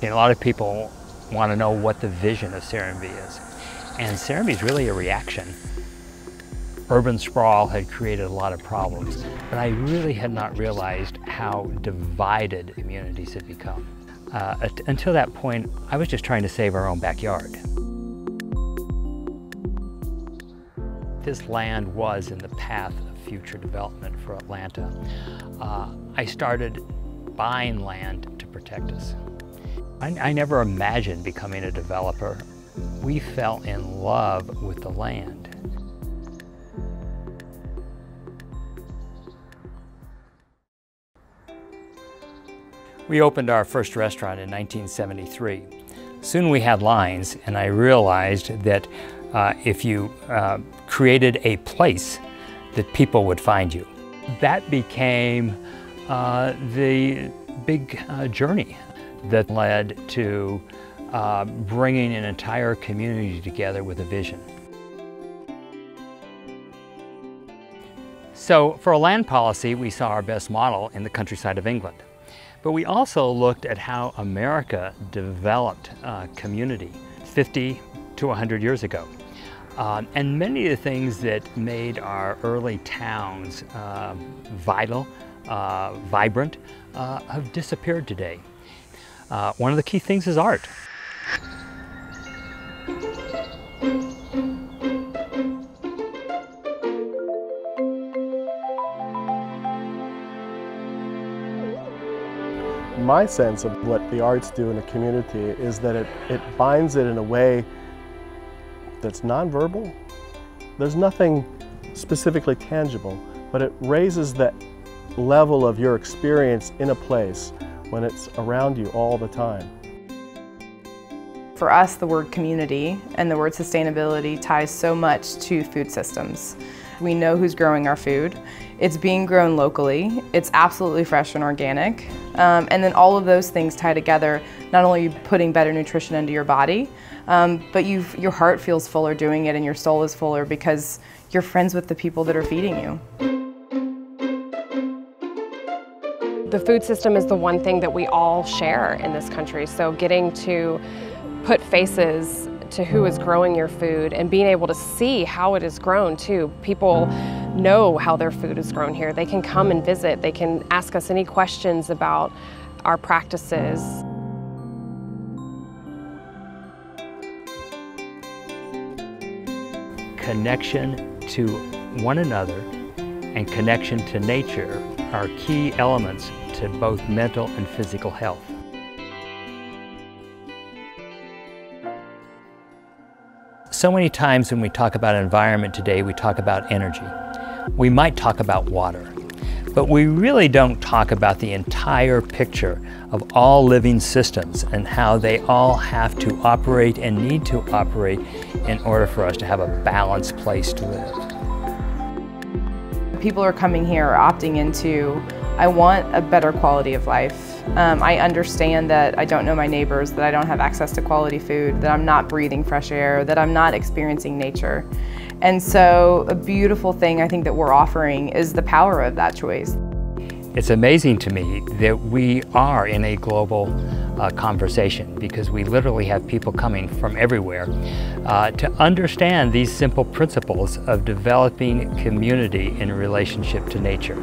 A lot of people want to know what the vision of Serenbe is. And Serenbe is really a reaction. Urban sprawl had created a lot of problems, but I really had not realized how divided communities had become. Uh, until that point, I was just trying to save our own backyard. This land was in the path of future development for Atlanta. Uh, I started buying land to protect us. I, I never imagined becoming a developer. We fell in love with the land. We opened our first restaurant in 1973. Soon we had lines and I realized that uh, if you uh, created a place that people would find you. That became uh, the big uh, journey that led to uh, bringing an entire community together with a vision. So for a land policy, we saw our best model in the countryside of England. But we also looked at how America developed uh, community 50 to 100 years ago. Um, and many of the things that made our early towns uh, vital, uh, vibrant, uh, have disappeared today. Uh, one of the key things is art. My sense of what the arts do in a community is that it, it binds it in a way that's nonverbal. There's nothing specifically tangible, but it raises the level of your experience in a place when it's around you all the time. For us, the word community and the word sustainability ties so much to food systems. We know who's growing our food. It's being grown locally. It's absolutely fresh and organic. Um, and then all of those things tie together, not only putting better nutrition into your body, um, but your heart feels fuller doing it and your soul is fuller because you're friends with the people that are feeding you. The food system is the one thing that we all share in this country, so getting to put faces to who is growing your food and being able to see how it is grown too. People know how their food is grown here. They can come and visit. They can ask us any questions about our practices. Connection to one another and connection to nature are key elements to both mental and physical health. So many times when we talk about environment today, we talk about energy. We might talk about water, but we really don't talk about the entire picture of all living systems and how they all have to operate and need to operate in order for us to have a balanced place to live. People are coming here are opting into I want a better quality of life. Um, I understand that I don't know my neighbors, that I don't have access to quality food, that I'm not breathing fresh air, that I'm not experiencing nature. And so a beautiful thing I think that we're offering is the power of that choice. It's amazing to me that we are in a global uh, conversation because we literally have people coming from everywhere uh, to understand these simple principles of developing community in relationship to nature.